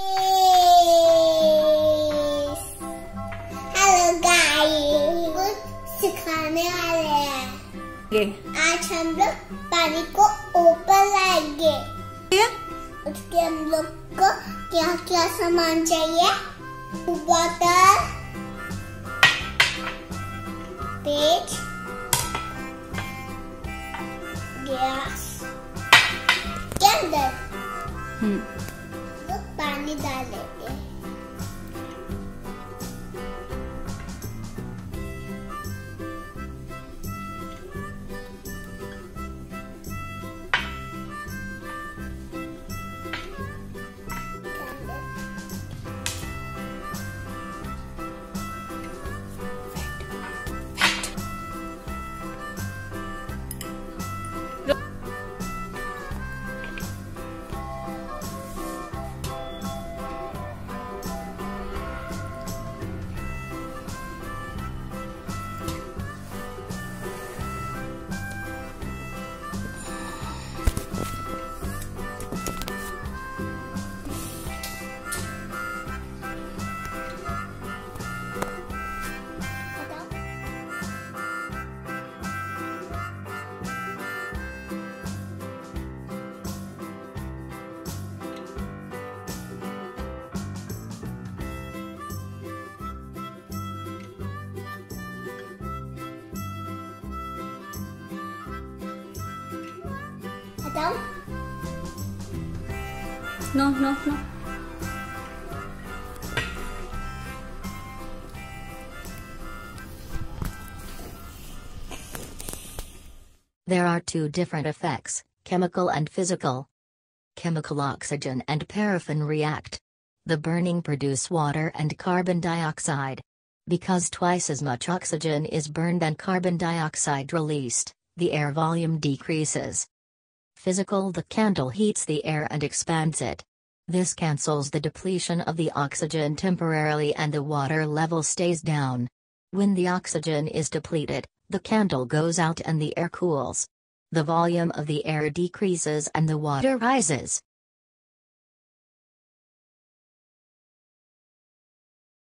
Hello guys सिखाने वाले हैं। आज हम लोग पानी को ऊपर लाएँगे। उसके हम लोग को क्या क्या सामान चाहिए? वाटर पेज गैस के अंदर हम्म। पानी डालेंगे। Sit down. No, no, no. There are two different effects, chemical and physical. Chemical oxygen and paraffin react. The burning produce water and carbon dioxide. Because twice as much oxygen is burned than carbon dioxide released, the air volume decreases, Physical The candle heats the air and expands it. This cancels the depletion of the oxygen temporarily and the water level stays down. When the oxygen is depleted, the candle goes out and the air cools. The volume of the air decreases and the water rises.